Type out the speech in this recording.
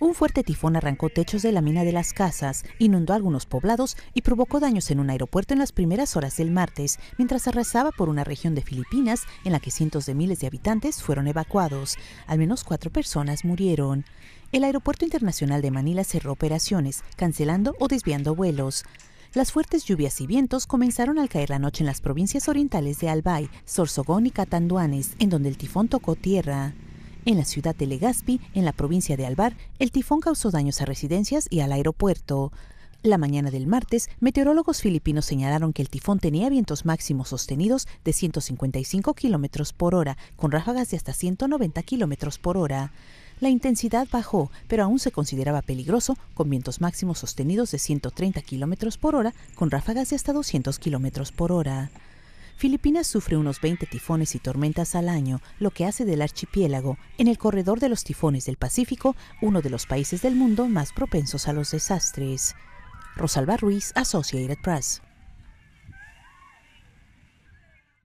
Un fuerte tifón arrancó techos de la mina de las casas, inundó algunos poblados y provocó daños en un aeropuerto en las primeras horas del martes, mientras arrasaba por una región de Filipinas en la que cientos de miles de habitantes fueron evacuados. Al menos cuatro personas murieron. El Aeropuerto Internacional de Manila cerró operaciones, cancelando o desviando vuelos. Las fuertes lluvias y vientos comenzaron al caer la noche en las provincias orientales de Albay, Sorsogon y Catanduanes, en donde el tifón tocó tierra. En la ciudad de Legazpi, en la provincia de Albar, el tifón causó daños a residencias y al aeropuerto. La mañana del martes, meteorólogos filipinos señalaron que el tifón tenía vientos máximos sostenidos de 155 kilómetros por hora, con ráfagas de hasta 190 kilómetros por hora. La intensidad bajó, pero aún se consideraba peligroso, con vientos máximos sostenidos de 130 kilómetros por hora, con ráfagas de hasta 200 kilómetros por hora. Filipinas sufre unos 20 tifones y tormentas al año, lo que hace del archipiélago, en el corredor de los tifones del Pacífico, uno de los países del mundo más propensos a los desastres. Rosalba Ruiz, Associated Press.